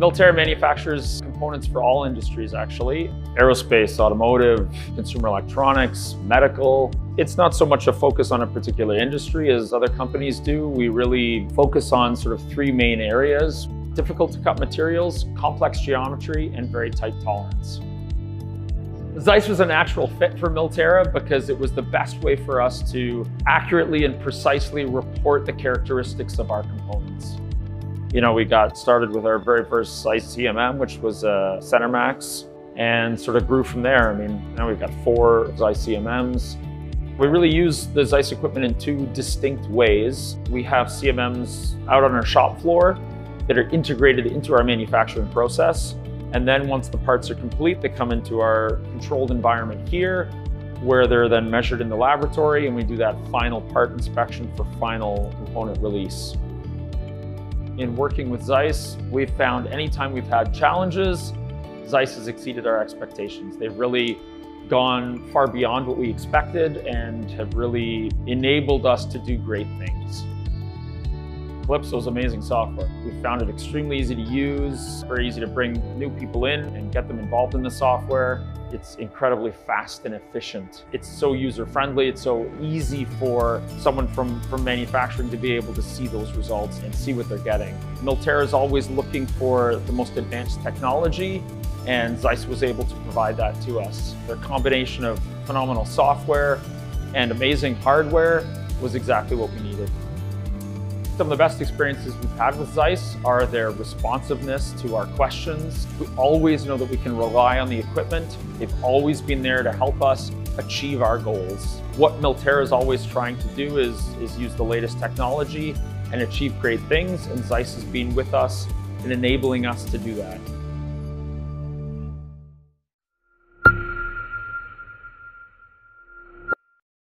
Miltera manufactures components for all industries, actually. Aerospace, automotive, consumer electronics, medical. It's not so much a focus on a particular industry as other companies do. We really focus on sort of three main areas. Difficult to cut materials, complex geometry, and very tight tolerance. Zeiss was a natural fit for Miltera because it was the best way for us to accurately and precisely report the characteristics of our components. You know, we got started with our very first Zeiss CMM, which was a CenterMax, and sort of grew from there. I mean, now we've got four Zeiss CMMs. We really use the Zeiss equipment in two distinct ways. We have CMMs out on our shop floor that are integrated into our manufacturing process. And then once the parts are complete, they come into our controlled environment here, where they're then measured in the laboratory, and we do that final part inspection for final component release in working with Zeiss, we've found anytime we've had challenges, Zeiss has exceeded our expectations. They've really gone far beyond what we expected and have really enabled us to do great things. Calypso is amazing software. We found it extremely easy to use, very easy to bring new people in and get them involved in the software. It's incredibly fast and efficient. It's so user-friendly. It's so easy for someone from, from manufacturing to be able to see those results and see what they're getting. Miltera is always looking for the most advanced technology and Zeiss was able to provide that to us. Their combination of phenomenal software and amazing hardware was exactly what we needed. Some of the best experiences we've had with Zeiss are their responsiveness to our questions. We always know that we can rely on the equipment. They've always been there to help us achieve our goals. What Miltera is always trying to do is, is use the latest technology and achieve great things, and Zeiss has been with us in enabling us to do that.